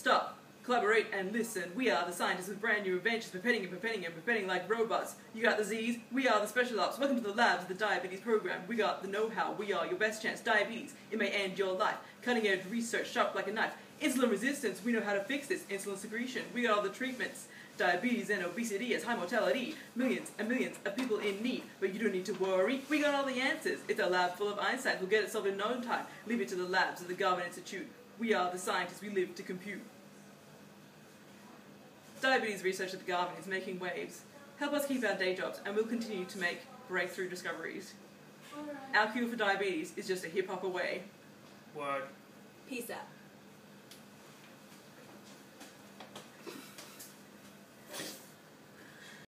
Stop, collaborate, and listen. We are the scientists with brand new inventions, pipetting and pipetting and pipetting like robots. You got the Z's, we are the special ops. Welcome to the labs of the diabetes program. We got the know-how, we are your best chance. Diabetes, it may end your life. Cutting edge research, sharp like a knife. Insulin resistance, we know how to fix this. Insulin secretion, we got all the treatments. Diabetes and obesity is high mortality. Millions and millions of people in need. But you don't need to worry. We got all the answers. It's a lab full of Einstein. We'll get it solved in no time. Leave it to the labs of the Garvan Institute. We are the scientists. We live to compute. Diabetes research at the Garvan is making waves. Help us keep our day jobs, and we'll continue to make breakthrough discoveries. Our cure for diabetes is just a hip hop away. Word. Peace out.